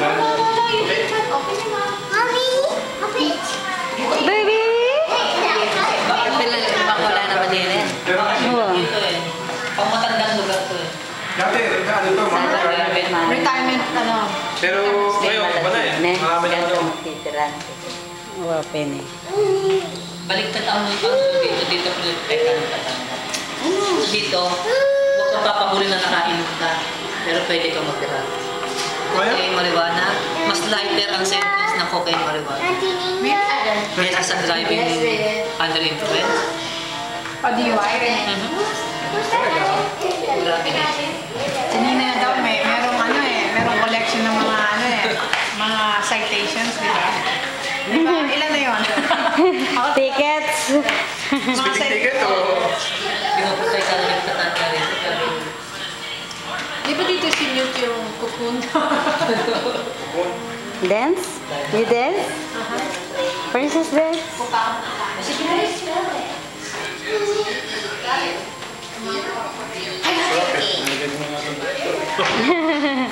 Baby! Pila, wala naman din eh. Pero kasi. Dito eh. Pang matandang lugar to eh. dati, ano to. Retirement, ano. Pero ngayon, na eh. Marami na to. magtitiran. Open eh. Baliktad ang ang dito, dito po yung teka ng tatanda. Dito, huwag kang papahuli na nakain ka. Pero pwede kang magtira. Cocaine marijuana, mas lighter ang sentence ng cocaine marijuana. May, Kaysa sa driving under influence. o DUI rin. Grabe na. Kanina daw may merong ano eh, merong collection ng mga ano eh, mga citations, di ba? Di ba? Ilan na yun? Tickets! mga Speeding ticket o... you dance? You dance? Uh-huh. Princess dance?